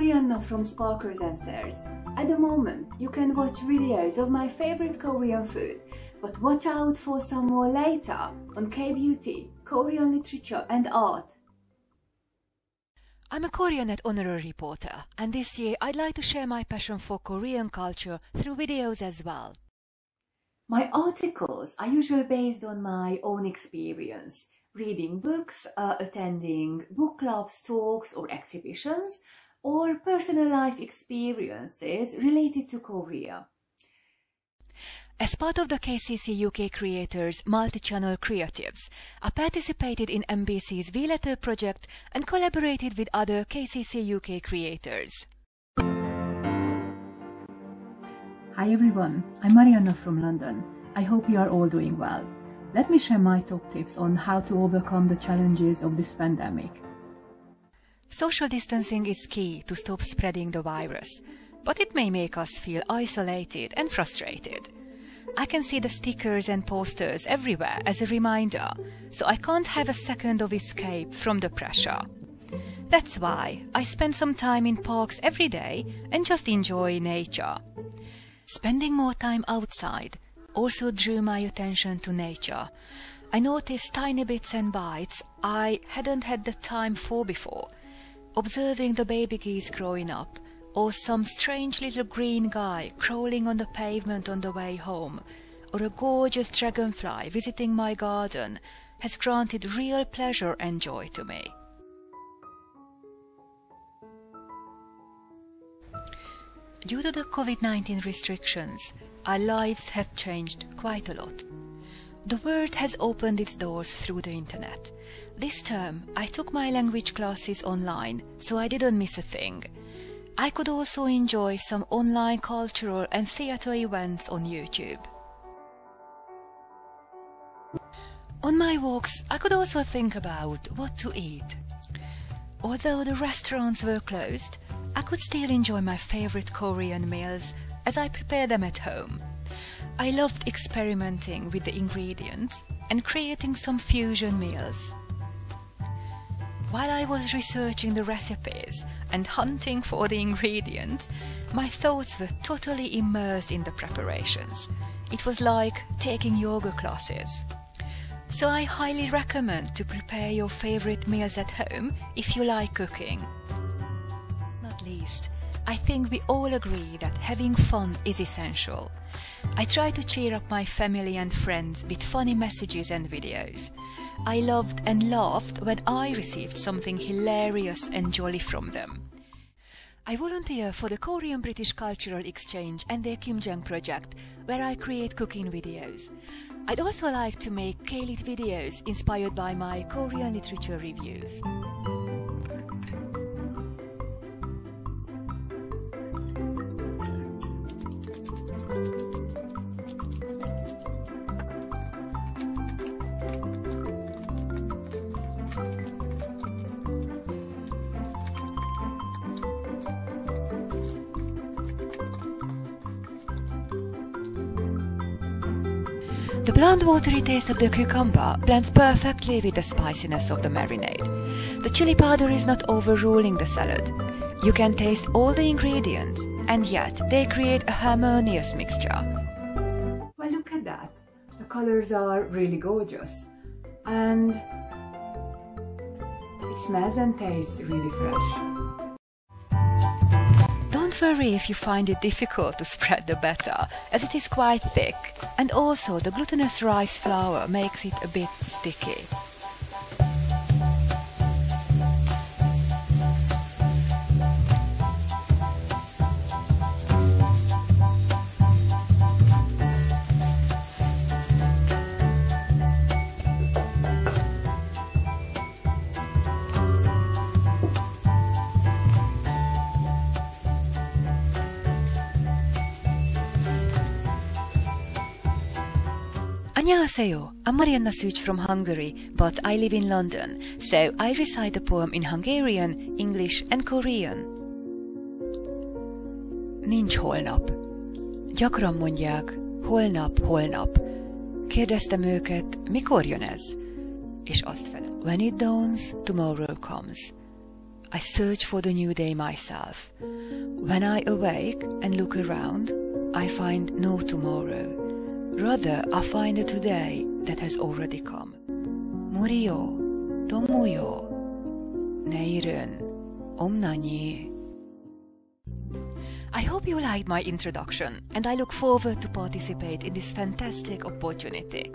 Marianna from Sparkles and Stairs. At the moment, you can watch videos of my favorite Korean food, but watch out for some more later on K-Beauty, Korean literature and art. I'm a Koreanet honorary reporter, and this year I'd like to share my passion for Korean culture through videos as well. My articles are usually based on my own experience, reading books, uh, attending book clubs, talks or exhibitions, or personal life experiences related to Korea. As part of the KCC UK Creators multi-channel creatives, I participated in MBC's V-Letter project and collaborated with other KCC UK creators. Hi everyone, I'm Mariana from London. I hope you are all doing well. Let me share my top tips on how to overcome the challenges of this pandemic. Social distancing is key to stop spreading the virus, but it may make us feel isolated and frustrated. I can see the stickers and posters everywhere as a reminder, so I can't have a second of escape from the pressure. That's why I spend some time in parks every day and just enjoy nature. Spending more time outside also drew my attention to nature. I noticed tiny bits and bites I hadn't had the time for before. Observing the baby geese growing up, or some strange little green guy crawling on the pavement on the way home, or a gorgeous dragonfly visiting my garden has granted real pleasure and joy to me. Due to the COVID-19 restrictions, our lives have changed quite a lot. The world has opened its doors through the internet. This term, I took my language classes online, so I didn't miss a thing. I could also enjoy some online cultural and theatre events on YouTube. On my walks, I could also think about what to eat. Although the restaurants were closed, I could still enjoy my favorite Korean meals as I prepare them at home. I loved experimenting with the ingredients and creating some fusion meals. While I was researching the recipes and hunting for the ingredients, my thoughts were totally immersed in the preparations. It was like taking yoga classes. So I highly recommend to prepare your favorite meals at home if you like cooking. Not least, I think we all agree that having fun is essential. I try to cheer up my family and friends with funny messages and videos. I loved and laughed when I received something hilarious and jolly from them. I volunteer for the Korean British Cultural Exchange and their Kimjang project, where I create cooking videos. I'd also like to make K-Lit videos inspired by my Korean literature reviews. The bland watery taste of the cucumber blends perfectly with the spiciness of the marinade. The chili powder is not overruling the salad. You can taste all the ingredients, and yet they create a harmonious mixture. Well, look at that. The colors are really gorgeous. And it smells and tastes really fresh. Don't worry if you find it difficult to spread the batter, as it is quite thick, and also the glutinous rice flour makes it a bit sticky. Annyeonghaseyo, I'm Marianna Such from Hungary, but I live in London, so I recite the poem in Hungarian, English and Korean. Nincs holnap. Gyakran mondják, holnap, holnap. Kérdeztem őket, mikor jön ez? És azt fele, when it dawns, tomorrow comes. I search for the new day myself. When I awake and look around, I find no tomorrow. Rather, I find a today that has already come. Murio, tomuyo, neiren, omnani. I hope you liked my introduction and I look forward to participate in this fantastic opportunity.